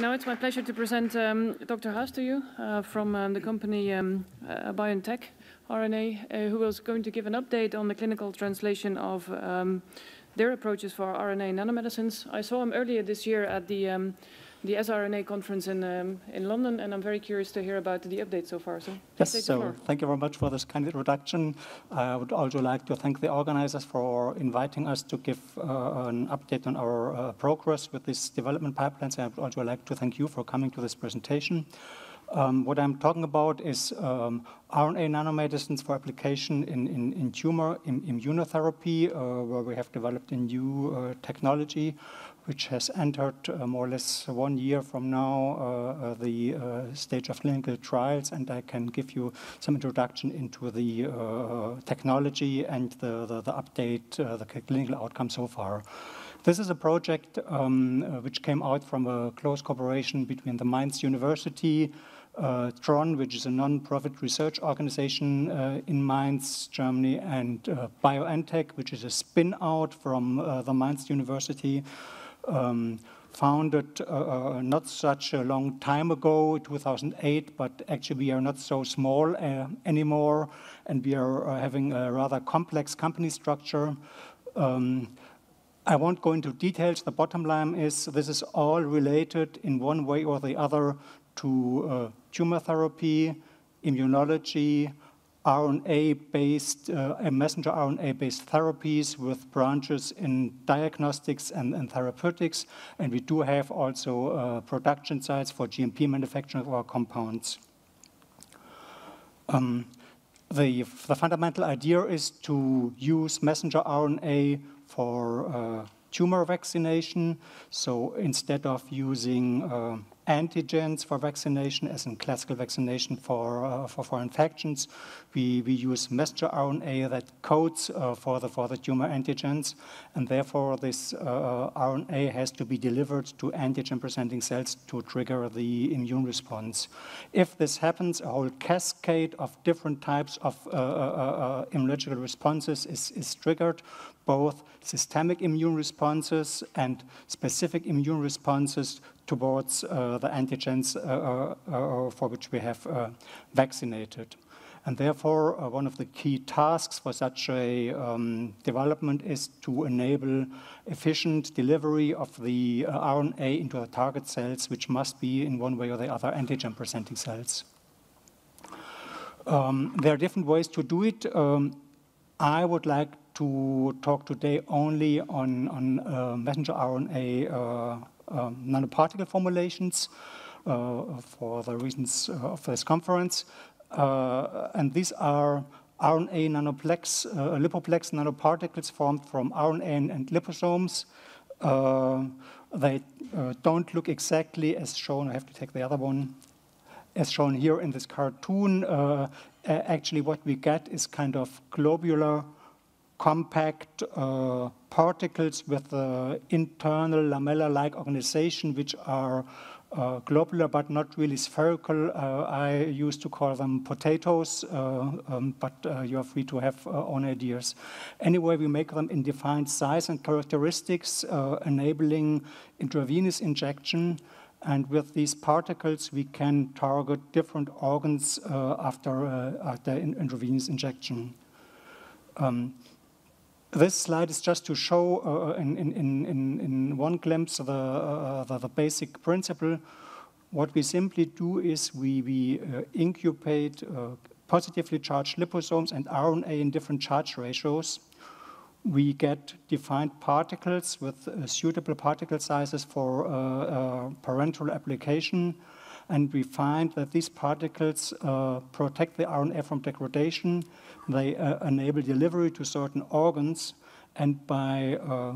Now it's my pleasure to present um, Dr. Haas to you uh, from um, the company um, uh, BioNTech RNA, uh, who is going to give an update on the clinical translation of um, their approaches for RNA nanomedicines. I saw him earlier this year at the um, the sRNA conference in um, in London, and I'm very curious to hear about the update so far. So, yes, so thank you very much for this kind introduction. I would also like to thank the organizers for inviting us to give uh, an update on our uh, progress with this development pipelines. I would also like to thank you for coming to this presentation. Um, what I'm talking about is um, RNA nanomedicines for application in, in, in tumor in immunotherapy, uh, where we have developed a new uh, technology which has entered uh, more or less one year from now uh, uh, the stage of clinical trials, and I can give you some introduction into the technology and the, the, the update, the clinical outcome so far. This is a project um, uh, which came out from a close cooperation between the Mainz University, uh, TRON, which is a non-profit research organization uh, in Mainz, Germany, and BioNTech, which is a spin-out from the Mainz University um, founded uh, uh, not such a long time ago, 2008, but actually we are not so small uh, anymore, and we are uh, having a rather complex company structure. Um, I won't go into details. The bottom line is this is all related in one way or the other to uh, tumor therapy, immunology, RNA-based, uh, messenger RNA-based therapies with branches in diagnostics and, and, therapeutics. And we do have also uh, production sites for GMP manufacturing of our compounds. Um, the, the, fundamental idea is to use messenger RNA for uh, tumor vaccination. So instead of using uh, antigens for vaccination, as in classical vaccination for, uh, for, for infections. We, we use messenger RNA that codes uh, for, the, for the tumor antigens, and therefore this uh, RNA has to be delivered to antigen-presenting cells to trigger the immune response. If this happens, a whole cascade of different types of uh, uh, uh, immunological responses is, is triggered, both systemic immune responses and specific immune responses towards uh, the antigens uh, uh, for which we have vaccinated. And therefore, uh, one of the key tasks for such a um, development is to enable efficient delivery of the uh, RNA into the target cells, which must be in one way or the other antigen-presenting cells. Um, there are different ways to do it. Um, I would like to talk today only on, on uh, messenger RNA um, nanoparticle formulations uh, for the reasons uh, of this conference. Uh, and these are RNA nanoplex, lipoplex nanoparticles formed from RNA and liposomes. they don't look exactly as shown. I have to take the other one as shown here in this cartoon, uh, actually what we get is kind of globular compact uh, particles with uh, internal lamella-like organization, which are uh, globular but not really spherical. Uh, I used to call them potatoes, uh, um, but uh, you are free to have own ideas. Anyway, we make them in defined size and characteristics, enabling intravenous injection. And with these particles, we can target different organs after, after intravenous injection. Um, this slide is just to show uh, in, in, in, in one glimpse the, uh, the, the, basic principle. What we simply do is we, we uh, incubate positively charged liposomes and RNA in different charge ratios. We get defined particles with suitable particle sizes for parenteral application and we find that these particles uh, protect the RNA from degradation. They uh, enable delivery to certain organs, and by uh,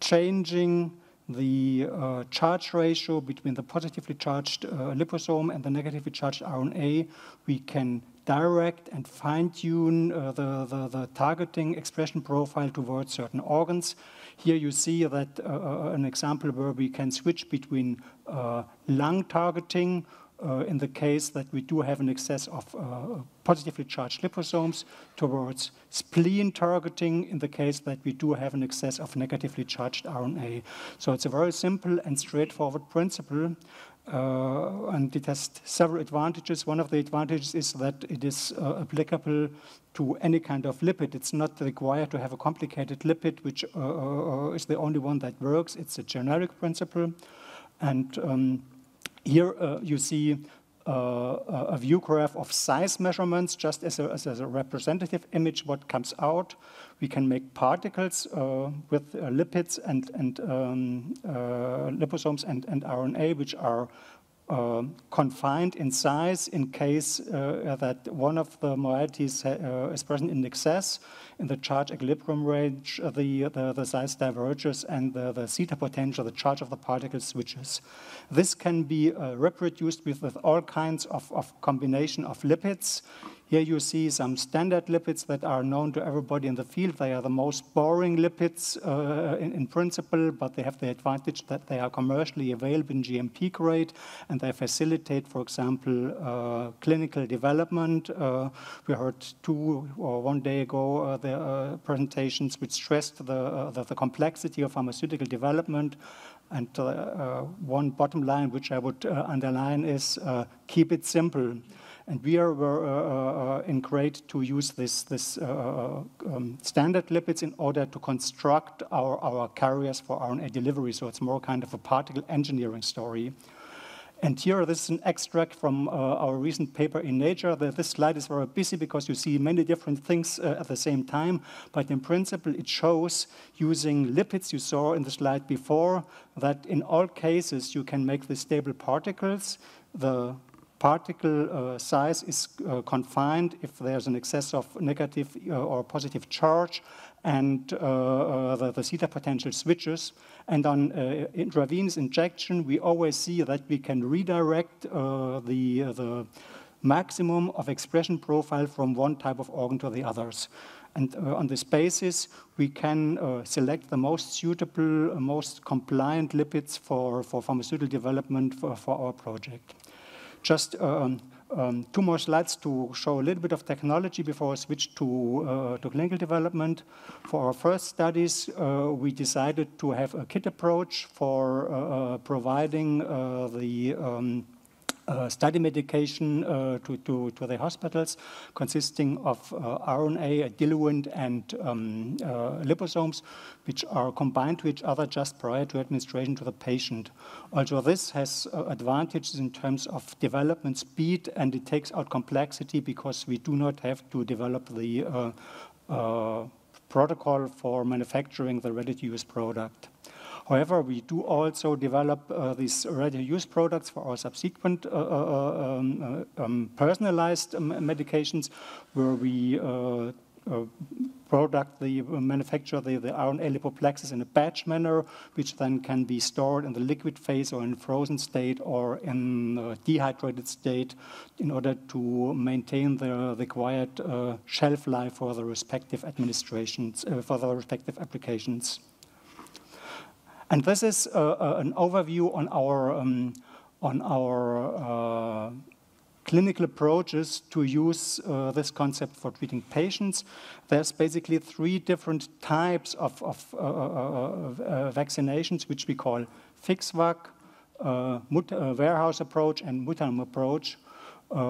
changing the uh, charge ratio between the positively charged uh, liposome and the negatively charged RNA, we can direct and fine-tune uh, the, the, the, targeting expression profile towards certain organs. Here you see that uh, uh, an example where we can switch between uh, lung targeting uh, in the case that we do have an excess of uh, positively charged liposomes towards spleen targeting in the case that we do have an excess of negatively charged RNA. So it's a very simple and straightforward principle. Uh, and it has several advantages. One of the advantages is that it is uh, applicable to any kind of lipid. It's not required to have a complicated lipid, which uh, uh is the only one that works. It's a generic principle. And um, here uh, you see a view graph of size measurements just as a, as a, representative image what comes out. We can make particles uh, with uh, lipids and, and um, uh, liposomes and, and RNA which are uh, confined in size in case uh, that one of the moieties uh, is present in excess. In the charge equilibrium range, uh, the, the, the, size diverges and the, the zeta potential, the charge of the particle switches. This can be uh, reproduced with, with all kinds of, of combination of lipids. Here you see some standard lipids that are known to everybody in the field. They are the most boring lipids uh, in, in, principle, but they have the advantage that they are commercially available in GMP grade and they facilitate, for example, uh, clinical development. Uh, we heard two or one day ago uh, the uh, presentations which stressed the, uh, the, the, complexity of pharmaceutical development. And one bottom line which I would underline is keep it simple. And we are uh, uh, in grade to use this, this uh, um, standard lipids in order to construct our, our carriers for RNA delivery. So it's more kind of a particle engineering story. And here, this is an extract from uh, our recent paper in Nature. The, this slide is very busy because you see many different things uh, at the same time. But in principle, it shows using lipids you saw in the slide before that in all cases you can make the stable particles. The particle uh, size is uh, confined if there's an excess of negative uh, or positive charge and the, the, zeta potential switches. And on intravenous injection, we always see that we can redirect the, the maximum of expression profile from one type of organ to the others. And uh, on this basis, we can uh, select the most suitable, most compliant lipids for, for pharmaceutical development for, for our project. Just um, um, two more slides to show a little bit of technology before I switch to, uh, to clinical development. For our first studies, uh, we decided to have a kit approach for uh, uh providing uh, the um, uh, study medication uh, to, to, to, the hospitals consisting of uh, RNA, diluent, and um, uh, liposomes, which are combined to each other just prior to administration to the patient. Also, this has uh, advantages in terms of development speed, and it takes out complexity because we do not have to develop the protocol for manufacturing the ready-to-use product. However, we do also develop uh, these ready-to-use products for our subsequent uh, uh, um, uh, um, personalized um, medications, where we product the manufacture the, the RNA lipoplexes in a batch manner, which then can be stored in the liquid phase or in frozen state or in dehydrated state in order to maintain the required uh, shelf life for the respective administrations, uh, for the respective applications. And this is uh, uh, an overview on our, um, on our uh, clinical approaches to use uh, this concept for treating patients. There's basically three different types of, of uh, vaccinations, which we call FixVac, warehouse approach, and Mutterm approach.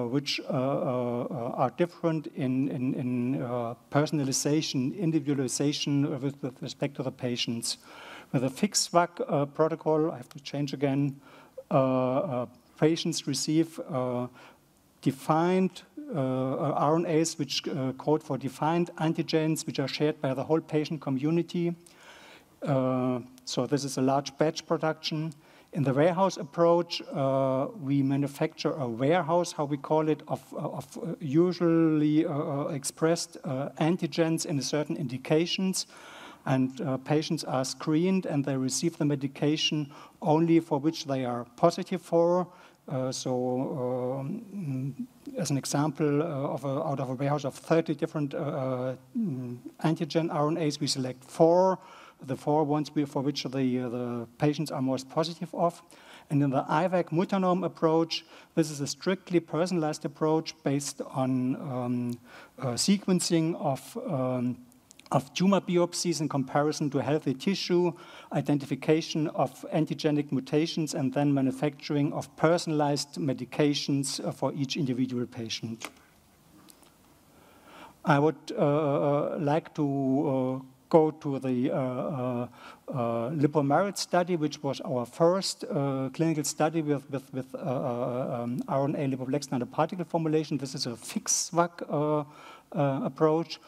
which are different in, in, in personalization, individualization with, with respect to the patients. With a FixVac uh, protocol, I have to change again, uh, uh, patients receive defined RNAs which code for defined antigens which are shared by the whole patient community. so this is a large batch production. In the warehouse approach, uh, we manufacture a warehouse, how we call it, of, of uh, usually uh, expressed antigens in certain indications and uh, patients are screened and they receive the medication only for which they are positive for. Uh, so, um, as an example, uh, of a, out of a warehouse of 30 different uh, uh, antigen RNAs, we select four the four ones for which the, the patients are most positive of. And in the IVAC multinome approach, this is a strictly personalized approach based on um, uh, sequencing of um, of tumor biopsies in comparison to healthy tissue, identification of antigenic mutations, and then manufacturing of personalized medications uh, for each individual patient. I would uh, uh like to uh, go to the uh, uh, LipoMerit study, which was our first clinical study with, with, with um, RNA lipoplex nanoparticle formulation. This is a FixVac approach.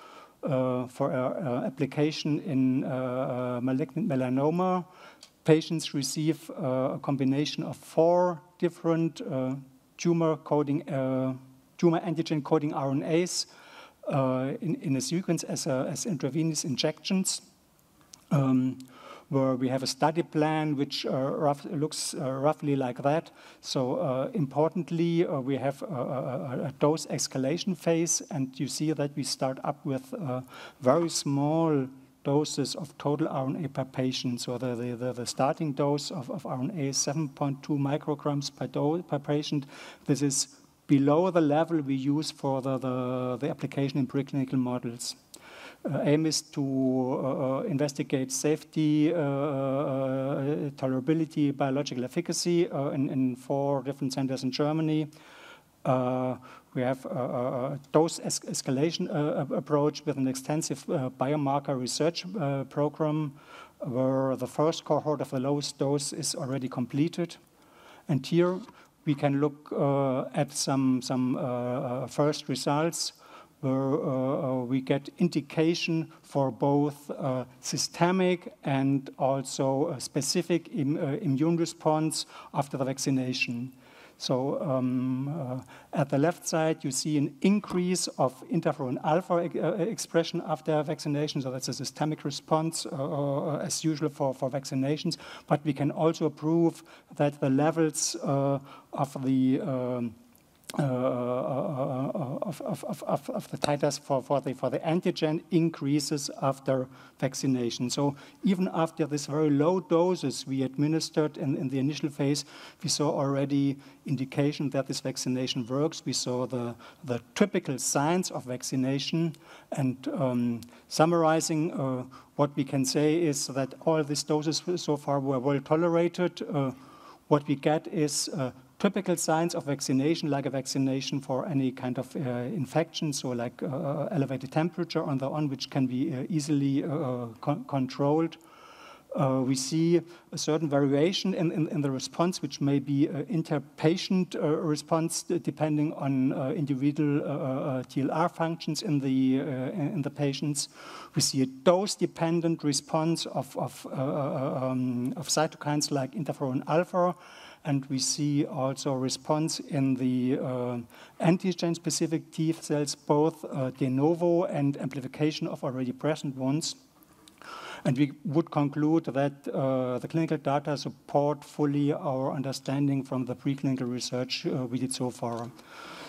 Uh, for uh, application in uh, malignant melanoma. Patients receive a combination of four different tumor coding, tumor antigen coding RNAs in, in, a sequence as, a, as intravenous injections. Um, where we have a study plan which uh, rough, looks uh, roughly like that. So uh, importantly, we have a, a, a, dose escalation phase, and you see that we start up with very small doses of total RNA per patient. So the, the, the starting dose of, of RNA is 7.2 micrograms per, per patient. This is below the level we use for the, the, the application in preclinical models. Uh, aim is to uh, uh, investigate safety, tolerability, biological efficacy in, in, four different centers in Germany. we have a, dose es escalation approach with an extensive biomarker research program where the first cohort of the lowest dose is already completed. And here we can look uh, at some, some uh, first results where uh, uh, we get indication for both uh, systemic and also specific Im immune response after the vaccination. So um, uh, at the left side, you see an increase of interferon alpha expression after vaccination. So that's a systemic response, uh, as usual for, for vaccinations. But we can also prove that the levels of the um, of, of, of, of, the titers for, for, the, for the antigen increases after vaccination. So even after this very low doses we administered in, in the initial phase, we saw already indication that this vaccination works. We saw the, the typical signs of vaccination. And um, summarizing, uh, what we can say is that all these doses so far were well tolerated. Uh, what we get is uh, typical signs of vaccination, like a vaccination for any kind of uh, infection, so like uh, uh elevated temperature on the on, which can be uh, easily uh, con controlled. Uh, we see a certain variation in, in, in, the response, which may be uh, inter-patient uh, response depending on individual TLR functions in the, in the patients. We see a dose-dependent response of, of, um, of cytokines like interferon alpha, and we see also response in the uh, antigen-specific T cells, both uh, de novo and amplification of already present ones. And we would conclude that uh, the clinical data support fully our understanding from the preclinical research uh, we did so far.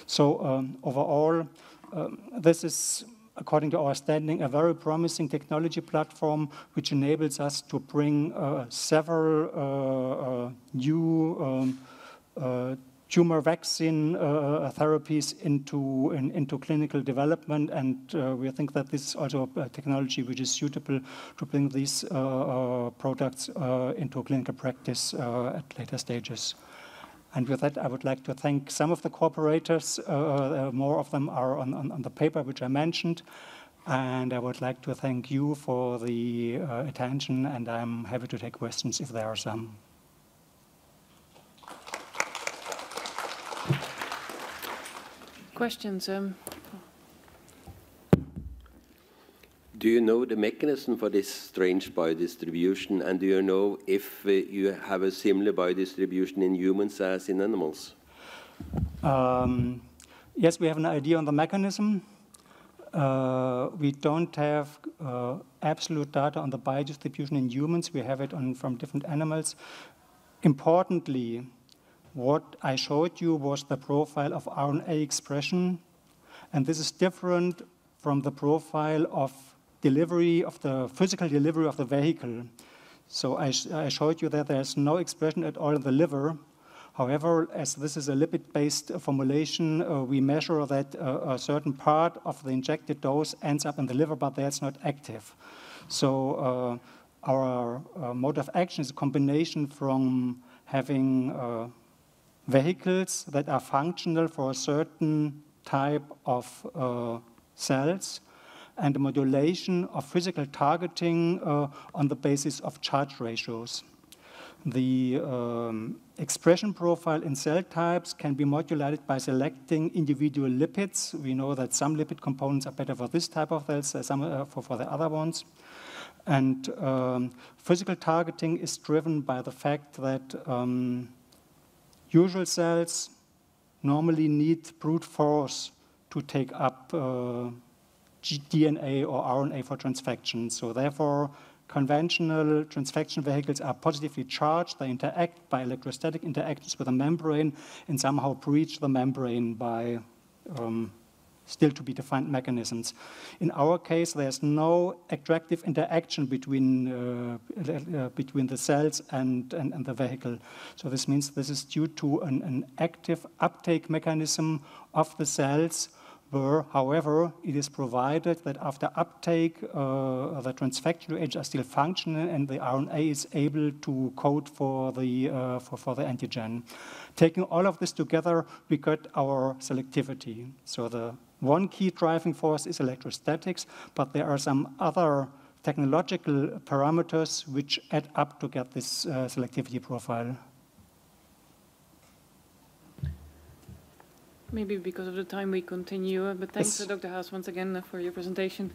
So um, overall, um, this is according to our standing, a very promising technology platform which enables us to bring uh, several uh, uh new um, uh, tumor vaccine uh, therapies into, in, into clinical development. And we think that this is also a technology which is suitable to bring these products into clinical practice at later stages. And with that, I would like to thank some of the cooperators. Uh, uh, more of them are on, on, on, the paper, which I mentioned. And I would like to thank you for the uh, attention, and I'm happy to take questions if there are some. Questions? Um, Do you know the mechanism for this strange biodistribution, and do you know if uh, you have a similar biodistribution in humans as in animals? Um, yes, we have an idea on the mechanism. Uh, we don't have uh, absolute data on the biodistribution in humans. We have it on, from different animals. Importantly, what I showed you was the profile of RNA expression, and this is different from the profile of delivery of the physical delivery of the vehicle. So I, sh I showed you that there's no expression at all in the liver. However, as this is a lipid-based formulation, uh, we measure that uh, a certain part of the injected dose ends up in the liver, but that's not active. So uh, our uh, mode of action is a combination from having uh, vehicles that are functional for a certain type of uh, cells and modulation of physical targeting uh, on the basis of charge ratios. The um, expression profile in cell types can be modulated by selecting individual lipids. We know that some lipid components are better for this type of cells, some uh, for, for the other ones. And um, physical targeting is driven by the fact that um, usual cells normally need brute force to take up uh, DNA or RNA for transfection. So therefore, conventional transfection vehicles are positively charged. They interact by electrostatic interactions with the membrane and somehow breach the membrane by um, still to be defined mechanisms. In our case, there's no attractive interaction between, uh, uh, between the cells and, and, and, the vehicle. So this means this is due to an, an active uptake mechanism of the cells where, however, it is provided that after uptake, uh, the transfection agents are still functional and the RNA is able to code for the, uh, for, for the antigen. Taking all of this together, we got our selectivity. So the one key driving force is electrostatics, but there are some other technological parameters which add up to get this uh, selectivity profile. Maybe because of the time we continue, uh, but thanks, Yes. uh, Dr. Haas, once again uh, for your presentation.